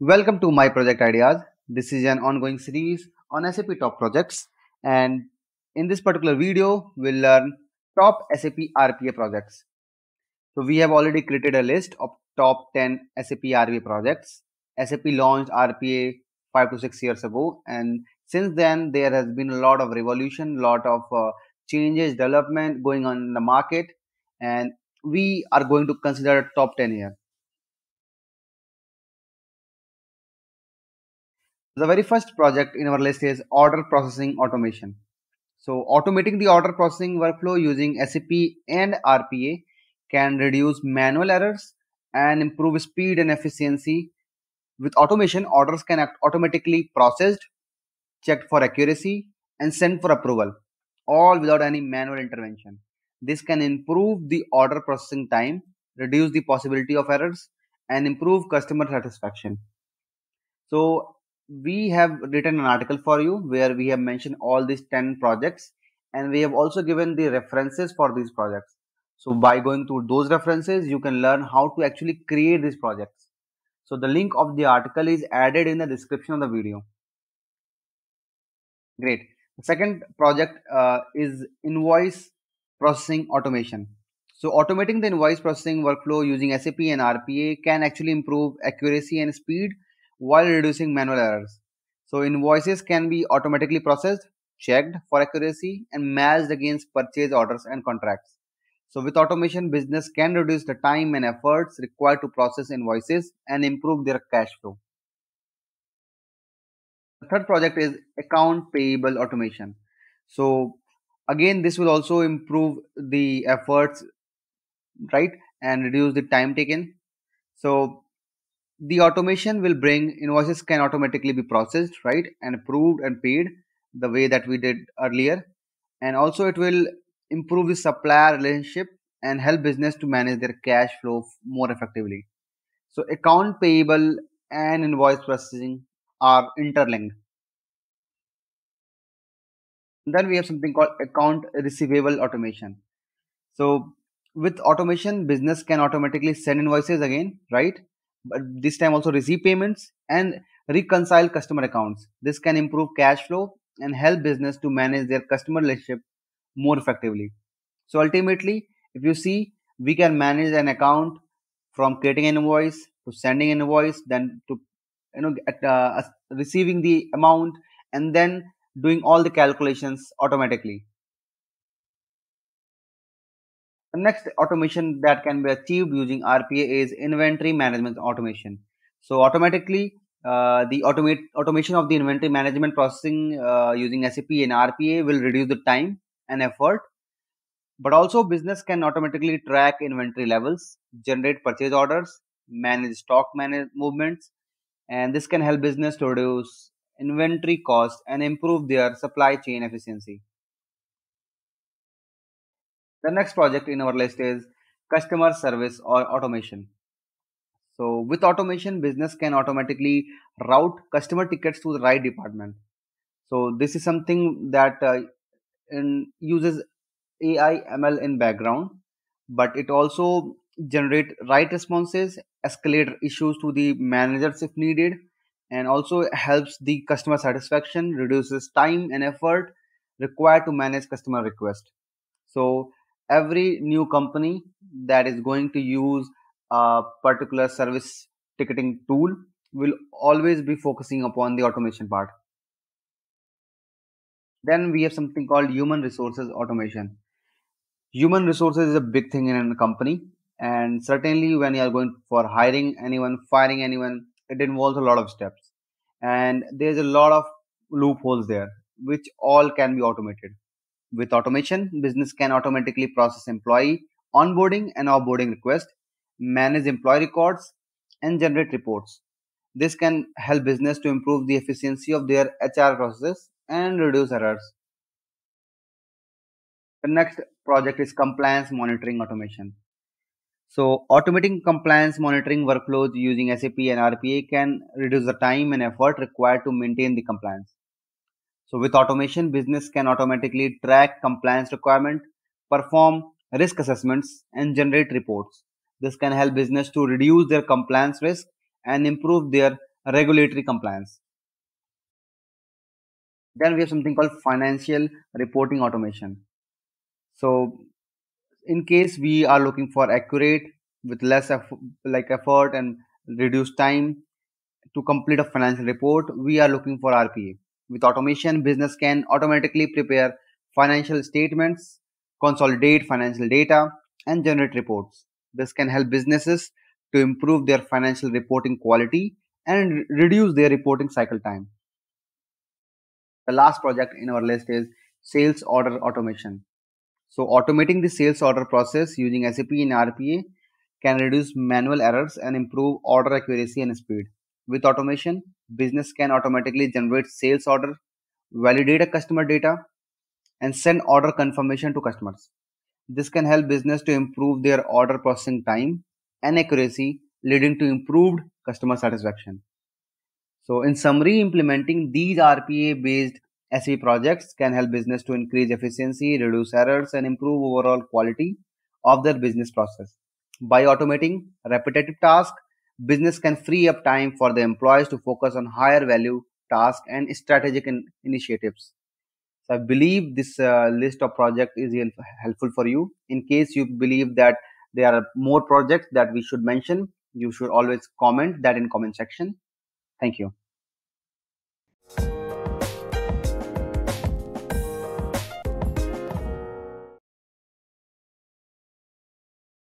Welcome to my project ideas. This is an ongoing series on SAP top projects and in this particular video we'll learn top SAP RPA projects. So we have already created a list of top 10 SAP RPA projects. SAP launched RPA 5 to 6 years ago and since then there has been a lot of revolution, lot of uh, changes, development going on in the market and we are going to consider top 10 here. The very first project in our list is order processing automation. So automating the order processing workflow using SAP and RPA can reduce manual errors and improve speed and efficiency. With automation, orders can act automatically processed, checked for accuracy, and sent for approval, all without any manual intervention. This can improve the order processing time, reduce the possibility of errors, and improve customer satisfaction. So we have written an article for you where we have mentioned all these 10 projects and we have also given the references for these projects. So by going through those references, you can learn how to actually create these projects. So the link of the article is added in the description of the video. Great. Second project uh, is invoice processing automation. So automating the invoice processing workflow using SAP and RPA can actually improve accuracy and speed while reducing manual errors. So invoices can be automatically processed, checked for accuracy and matched against purchase orders and contracts. So with automation, business can reduce the time and efforts required to process invoices and improve their cash flow. The third project is account payable automation. So again, this will also improve the efforts, right? And reduce the time taken. So the automation will bring invoices can automatically be processed right and approved and paid the way that we did earlier and also it will improve the supplier relationship and help business to manage their cash flow more effectively so account payable and invoice processing are interlinked then we have something called account receivable automation so with automation business can automatically send invoices again right but this time also receive payments and reconcile customer accounts. This can improve cash flow and help business to manage their customer relationship more effectively. So ultimately, if you see, we can manage an account from creating an invoice to sending an invoice, then to you know at, uh, receiving the amount, and then doing all the calculations automatically. The next automation that can be achieved using RPA is inventory management automation. So automatically, uh, the automate automation of the inventory management processing uh, using SAP and RPA will reduce the time and effort. But also, business can automatically track inventory levels, generate purchase orders, manage stock manage movements, and this can help business to reduce inventory cost and improve their supply chain efficiency. The next project in our list is customer service or automation. So with automation, business can automatically route customer tickets to the right department. So this is something that uh, in, uses AI ML in background, but it also generate right responses, escalate issues to the managers if needed, and also helps the customer satisfaction, reduces time and effort required to manage customer request. So every new company that is going to use a particular service ticketing tool will always be focusing upon the automation part. Then we have something called human resources automation. Human resources is a big thing in a company and certainly when you are going for hiring anyone firing anyone it involves a lot of steps and there's a lot of loopholes there which all can be automated with automation, business can automatically process employee onboarding and offboarding requests, manage employee records, and generate reports. This can help business to improve the efficiency of their HR processes and reduce errors. The next project is compliance monitoring automation. So automating compliance monitoring workflows using SAP and RPA can reduce the time and effort required to maintain the compliance. So with automation, business can automatically track compliance requirement, perform risk assessments, and generate reports. This can help business to reduce their compliance risk and improve their regulatory compliance. Then we have something called financial reporting automation. So in case we are looking for accurate with less eff- like effort and reduced time to complete a financial report, we are looking for RPA. With automation, business can automatically prepare financial statements, consolidate financial data, and generate reports. This can help businesses to improve their financial reporting quality and reduce their reporting cycle time. The last project in our list is sales order automation. So automating the sales order process using SAP and RPA can reduce manual errors and improve order accuracy and speed. With automation, business can automatically generate sales order, validate a customer data, and send order confirmation to customers. This can help business to improve their order processing time and accuracy, leading to improved customer satisfaction. So in summary, implementing these RPA based SAP projects can help business to increase efficiency, reduce errors, and improve overall quality of their business process. By automating repetitive tasks, business can free up time for the employees to focus on higher value tasks and strategic in- initiatives. So I believe this uh, list of projects is helpful for you. In case you believe that there are more projects that we should mention, you should always comment that in comment section. Thank you.